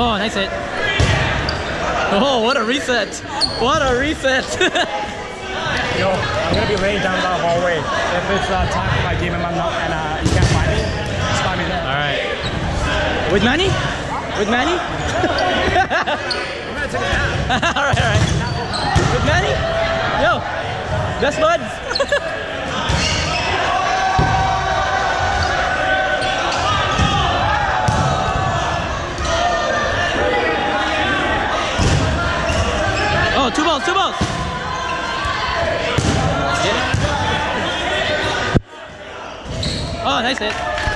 Oh, nice hit. Oh, what a reset. What a reset. Yo, I'm gonna be laying down the hallway. If it's uh, time for my game and, I'm not, and uh, you can't find me, just find me there. All right. With Manny? With Manny? I'm gonna take a nap. all right, all right. With Manny? Yo, best buds. oh, two balls, two balls. Oh, nice hit.